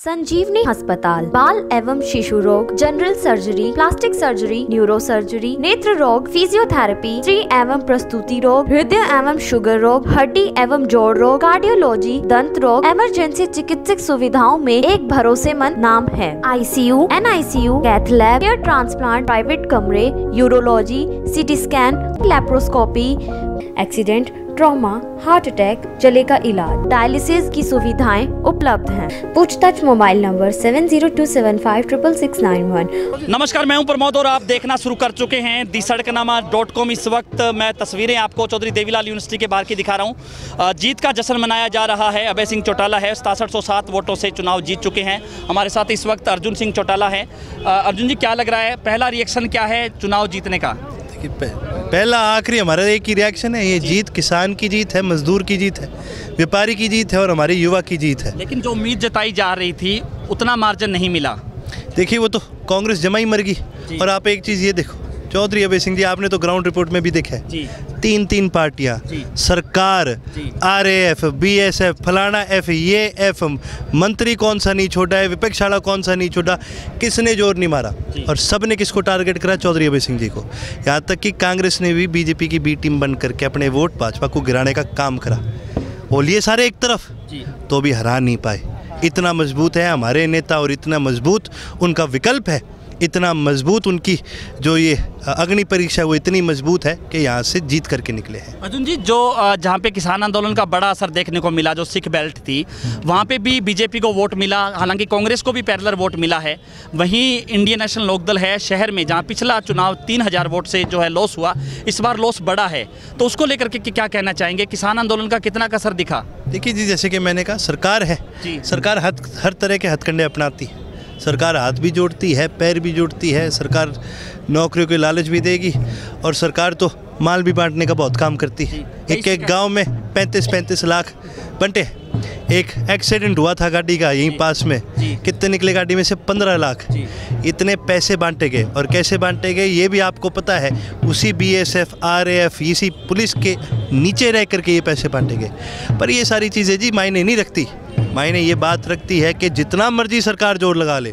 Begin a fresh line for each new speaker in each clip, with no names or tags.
संजीवनी अस्पताल, बाल एवं शिशु रोग general surgery plastic surgery neuro surgery नेत्र रोग फिजियोथेरेपी स्त्री एवं प्रस्तुति रोग, हृदय एवं शुगर रोग, हड्डी एवं जोड़ रोग कार्डियोलॉजी दंत रोग इमरजेंसी चिकित्सक सुविधाओं में एक भरोसेमंद नाम है। ICU NICU cath lab air transplant private कमरे urology CT scan laparoscopy accident trauma, heart attack जले का इलाज। डायलिसिस की सुविधाएँ उपलब्ध हैं। पूछताछ mobile number seven zero two seven five triple six nine one.
नमस्कार, मैं हूँ प्रमोद और आप देखना शुरू कर चुके हैं दी सड़कनामा डॉट कॉम। इस वक्त मैं तस्वीरें आपको चौधरी देवीलाल यूनिवर्सिटी के बाहर की दिखा रहा हूँ। जीत का जश्न मनाया जा रहा है। अभय सिंह चौटाला है। सतासठ सौ सात वोटों से चुनाव जीत चुके हैं। हमारे साथ इस वक्त अर्जुन सिंह चौटाला है। अर्जुन जी, क्या लग रहा है? पहला रिएक्शन क्या है चुनाव जीतने का?
देखिए पह- पहला आखिरी हमारा एक ही रिएक्शन है ये जीत किसान की जीत है मजदूर की जीत है व्यापारी की जीत है और हमारे युवा की जीत है।
लेकिन जो उम्मीद जताई जा रही थी उतना मार्जिन नहीं मिला।
देखिए वो तो कांग्रेस जमा ही मर गई। और आप एक चीज़ ये देखो चौधरी अभय सिंह जी आपने तो ग्राउंड रिपोर्ट में भी देखा है।
जी।
तीन तीन पार्टियाँ सरकार। R F B S F फलाना एफ़ ये एफ़ मंत्री कौन सा नहीं छोटा है विपक्ष वाला कौन सा नहीं छोटा किसने ज़ोर नहीं मारा? और सबने किसको टारगेट करा? चौधरी अभय सिंह जी को। यहाँ तक कि कांग्रेस ने भी बीजेपी की बी टीम बन करके अपने वोट भाजपा को गिराने का काम करा। बोलिए सारे एक तरफ़। तो भी हरा नहीं पाए। इतना मज़बूत है हमारे नेता और इतना मज़बूत उनका विकल्प है। इतना मज़बूत उनकी जो ये अग्नि परीक्षा वो इतनी मज़बूत है कि यहाँ से जीत करके निकले हैं।
अर्जुन जी जो जहाँ पे किसान आंदोलन का बड़ा असर देखने को मिला जो सिख बेल्ट थी वहाँ पे भी बीजेपी को वोट मिला हालाँकि कांग्रेस को भी पैरलर वोट मिला है। वहीं इंडियन नेशनल लोकदल है शहर में जहाँ पिछला चुनाव तीन हज़ार वोट से जो है लॉस हुआ इस बार लॉस बड़ा है। तो उसको लेकर के क्या कहना चाहेंगे? किसान आंदोलन का कितना असर दिखा?
देखिए जी जैसे कि मैंने कहा सरकार है।
जी।
सरकार हर हर तरह के हथकंडे अपनाती है। सरकार हाथ भी जोड़ती है पैर भी जोड़ती है सरकार नौकरियों के लालच भी देगी और सरकार तो माल भी बांटने का बहुत काम करती है। एक एक गाँव में पैंतीस पैंतीस लाख बंटे एक एक्सीडेंट हुआ था गाड़ी का यहीं पास में। कितने निकले गाड़ी में से? पंद्रह लाख। इतने पैसे बांटे गए। और कैसे बांटे गए ये भी आपको पता है। उसी B S F R F इसी पुलिस के नीचे रह करके ये पैसे बांटे गए। पर ये सारी चीज़ें जी मायने नहीं रखती। मायने ये बात रखती है कि जितना मर्ज़ी सरकार ज़ोर लगा ले।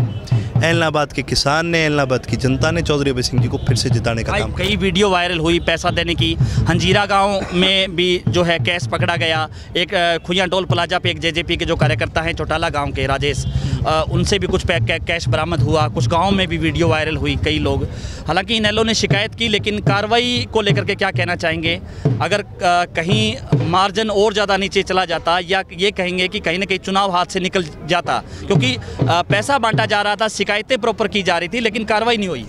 एलनाबाद के किसान ने एलनाबाद की जनता ने चौधरी अभय सिंह जी को फिर से जिताने का काम
कई वीडियो वायरल हुई पैसा देने की। हंजीरा गाँव में भी जो है कैश पकड़ा गया। एक खुया टोल प्लाजा पे एक जेजेपी के जो कार्यकर्ता हैं चौटाला गाँव के राजेश। उनसे भी कुछ कैश बरामद हुआ। कुछ गाँव में भी वीडियो वायरल हुई कई लोग। हालाँकि इनेलो ने शिकायत की लेकिन कार्रवाई को लेकर के क्या कहना चाहेंगे? अगर कहीं मार्जिन और ज़्यादा नीचे चला जाता या ये कहेंगे कि कहीं ना कहीं चुनाव हाथ से निकल जाता क्योंकि पैसा बांटा जा रहा था शिकायतें प्रॉपर की जा रही थी लेकिन कार्रवाई नहीं हुई।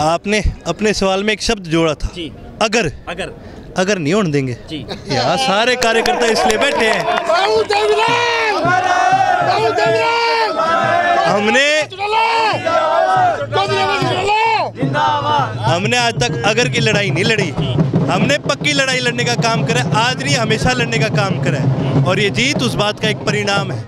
आपने अपने सवाल में एक शब्द जोड़ा था।
जी।
अगर।
अगर।
अगर नहीं होने देंगे।
जी।
यहाँ सारे कार्यकर्ता इसलिए बैठे हैं। हमने हमने आज तक अगर की लड़ाई नहीं लड़ी। हमने पक्की लड़ाई लड़ने का काम करा है आज नहीं हमेशा लड़ने का काम करा है। और ये जीत उस बात का एक परिणाम है।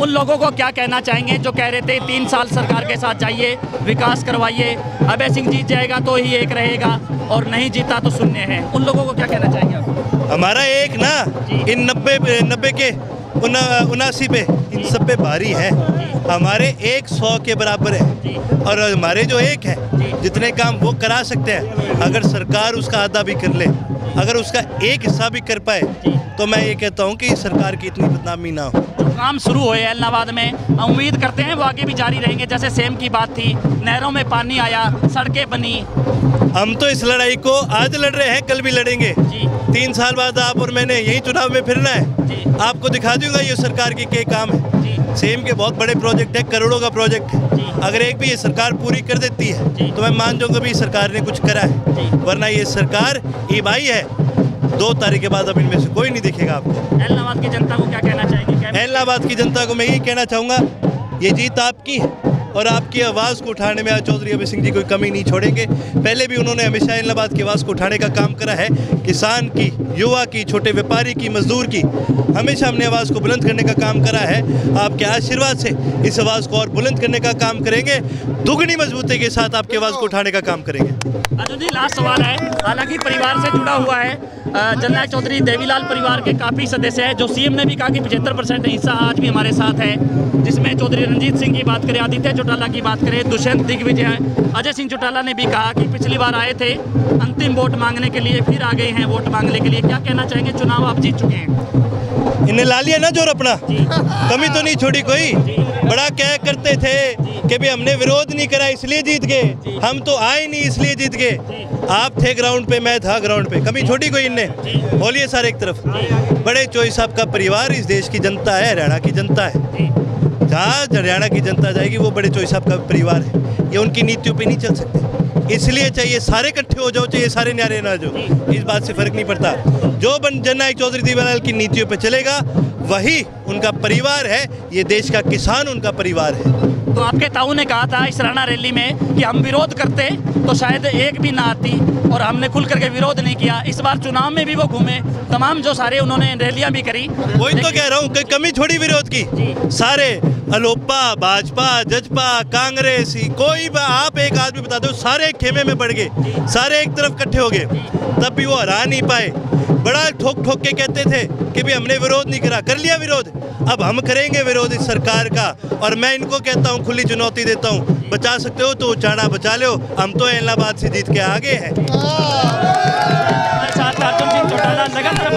उन लोगों को क्या कहना चाहेंगे जो कह रहे थे तीन साल सरकार के साथ जाइए विकास करवाइए अभय सिंह जीत जाएगा तो ही एक रहेगा और नहीं जीता तो शून्य है। उन लोगों को क्या कहना चाहेंगे
हमारा एक ना इन नब्बे नब्बे के उनासी पे। सब पे भारी है। हमारे एक सौ के बराबर है। और हमारे जो एक है जितने काम वो करा सकते हैं अगर सरकार उसका आधा भी कर ले अगर उसका एक हिस्सा भी कर पाए तो मैं ये कहता हूँ कि सरकार की इतनी बदनामी ना हो।
काम शुरू हुए एलनाबाद में। उम्मीद करते हैं वो आगे भी जारी रहेंगे। जैसे सेम की बात थी नहरों में पानी आया सड़कें बनी।
हम तो इस लड़ाई को आज लड़ रहे हैं कल भी लड़ेंगे।
जी।
तीन साल बाद आप और मैंने यही चुनाव में फिरना। है। आपको दिखा दूँगा ये सरकार की के काम है। सेम के बहुत बड़े प्रोजेक्ट है करोड़ों का प्रोजेक्ट है अगर एक भी ये सरकार पूरी कर देती है तो मैं मान जाऊँगा भी सरकार ने कुछ करा है। वरना ये सरकार ई भाई है दो तारीख के बाद अब इनमें से कोई नहीं दिखेगा आपको।
एलनाबाद की जनता को क्या कहना चाहेंगे? अहलाबाद
एलनाबाद की जनता को मैं यही कहना चाहूँगा ये जीत आपकी है। और आपकी आवाज़ को उठाने में आज चौधरी अभय सिंह जी कोई कमी नहीं छोड़ेंगे। पहले भी उन्होंने हमेशा इलाहाबाद की आवाज़ को उठाने का काम करा है। किसान की, युवा की, छोटे व्यापारी की, मजदूर की, हमेशा हमने आवाज़ को बुलंद करने का काम करा है। आपके आशीर्वाद से इस आवाज़ को और बुलंद करने का काम करेंगे। दुगनी मजबूती के साथ आपकी आवाज़ को उठाने का काम करेंगे।
जी लास्ट खास सवाल है। हालाँकि परिवार से जुड़ा हुआ है। जननायक चौधरी देवीलाल परिवार के काफ़ी सदस्य हैं जो सीएम ने भी कहा कि पचहत्तर परसेंट हिस्सा आज भी हमारे साथ है। जिसमें चौधरी रंजीत सिंह की बात करें आदित्य चौटाला की बात करें दुष्यंत दिग्विजय अजय सिंह चौटाला ने भी कहा कि पिछली बार आए थे अंतिम वोट मांगने के लिए फिर आ गए हैं वोट मांगने के लिए। क्या कहना चाहेंगे? चुनाव आप जीत चुके हैं।
इन्हें ला लिया ना ज़ोर अपना। कमी तो नहीं छोड़ी कोई। बड़ा क्या करते थे कि भी हमने विरोध नहीं करा, इसलिए जीत गए। हम तो आए नहीं, इसलिए जीत गए। आप थे ग्राउंड पे, मैं था ग्राउंड पे। कमी छोड़ी कोई इनने। बोलिए सर एक तरफ़। बड़े चोई साहब का परिवार इस देश की जनता है, हरियाणा की जनता है। जहाँ हरियाणा की जनता जाएगी, वो बड़े चोई साहब का परिवार है। ये उनकी नीतियों पे नहीं चल सकते। इसलिए चाहिए सारे इकट्ठे हो जाओ, चाहिए सारे न्यारे ना जो इस बात से फ़र्क नहीं पड़ता। जो बन जननायक चौधरी देवीलाल की नीतियों पे चलेगा वही उनका परिवार है ये देश का किसान उनका परिवार है।
तो आपके ताऊ ने कहा था इस राणा रैली में कि हम विरोध करते तो शायद एक भी ना आती और हमने खुल करके विरोध नहीं किया। इस बार चुनाव में भी वो घूमे तमाम जो सारे उन्होंने रैलियाँ भी करी।
वही तो कह रहा हूँ कमी छोड़ी विरोध की। सारे अलोपा भाजपा जजपा कांग्रेस कोई भी आप एक आदमी बता दो सारे खेमे में बढ़ गए सारे एक तरफ़ इकट्ठे हो गए। तब भी वो हरा नहीं पाए। बड़ा ठोक ठोक के कहते थे कि भी हमने विरोध नहीं करा कर लिया विरोध। अब हम करेंगे विरोध इस सरकार का। और मैं इनको कहता हूँ खुली चुनौती देता हूँ बचा सकते हो तो चाणा बचा लो हम तो इलाहाबाद से जीत के आगे हैं।
सिंह चौटाला लगातार